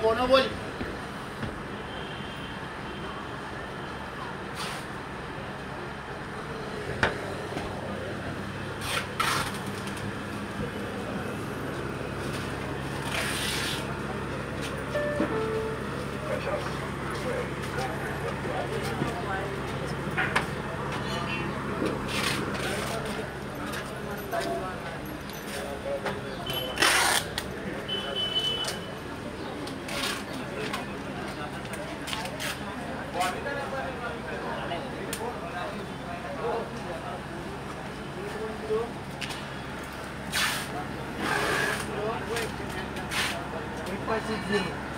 बोलो बोल Pode dizer.